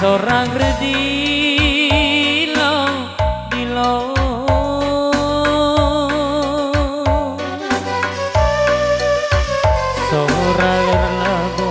seorang redilo dilo seorang lelago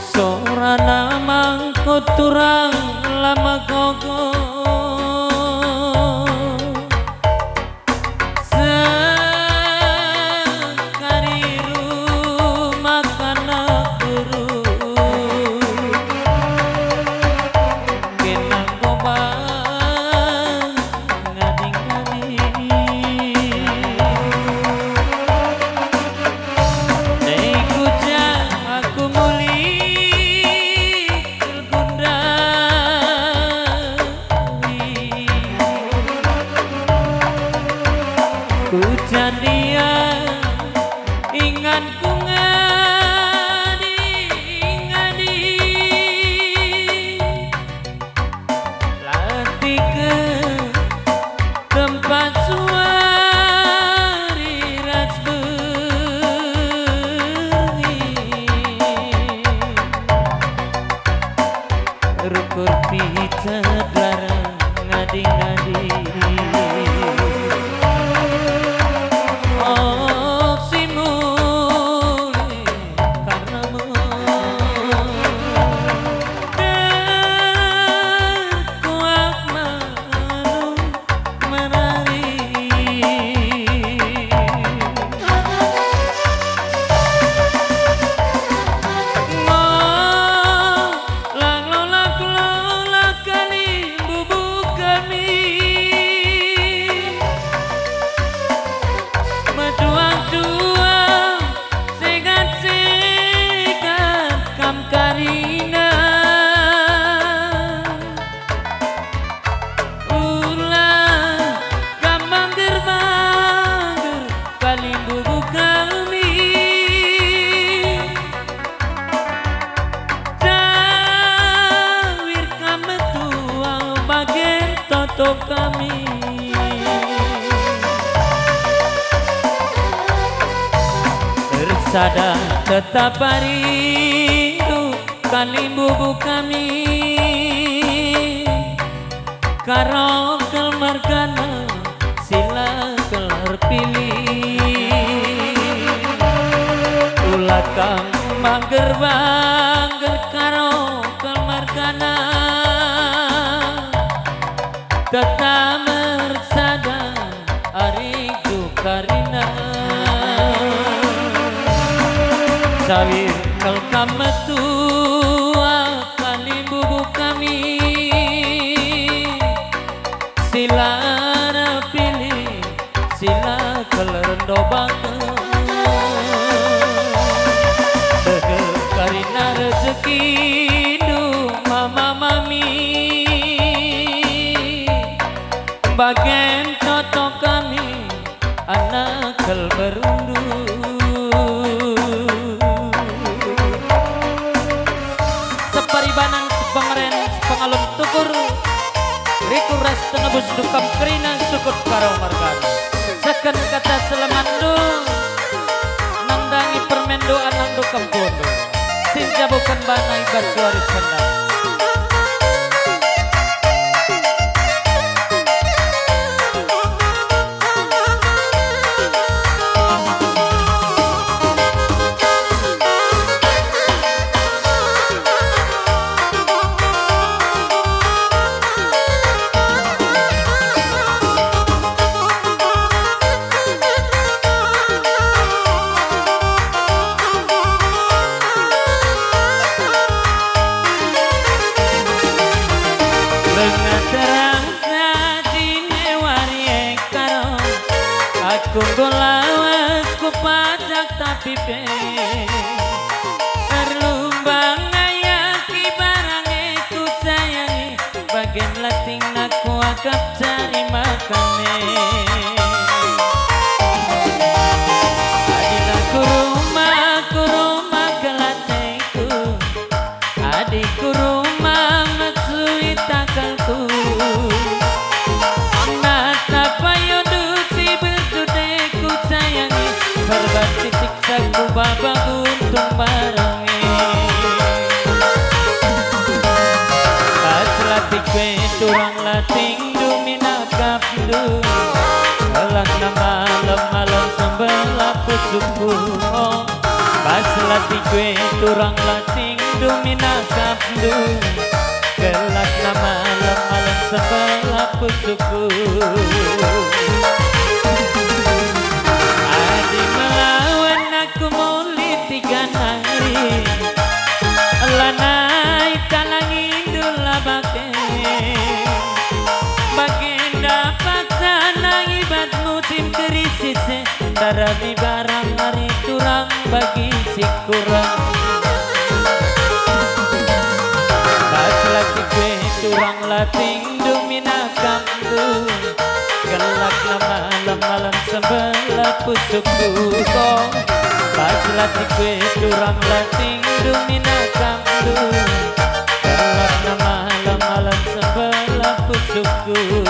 seorang lamang koturang lama koko. Kerukur pita darah ngading-ngading. Sada tetap rindu kalimbu kami. Karo kemargana sila kelar pilih. Ulat kang mager tetap mersada ari karina sawir kal kamatu kali bubu kami. Sila pilih sila kelerendo banget pengalun tukur. Riku ras tenebus dukam kerina sukut karo margan Seken kata selemandu Nandangi permendo anang dukam bondo Sinja bukan banai basuari sendang pajak tapi pe Terlumbang ayaki barange ku sayangi. Bagian lating Elah na malam-malam sembelah pusuku oh. Pas lati kue turang lating dumina kapdu Kelak na malam-malam sembelah pusuku kurang Pas lagi gue turang lating dumina kampu Gelak malam-malam sebelah pusukku kong Pas lagi gue turang lating dumina kampu Gelak malam-malam sebelah pusukku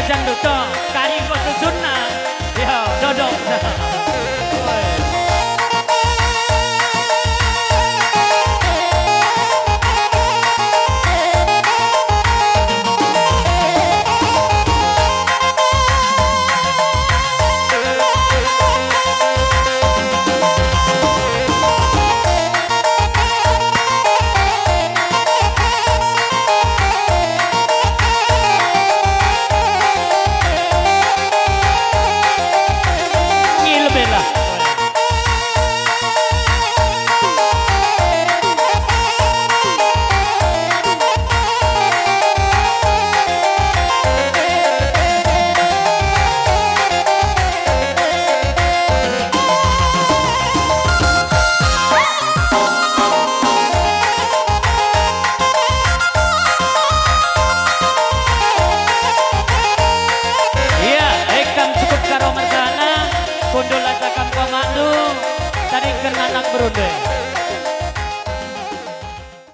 ra tranh được tên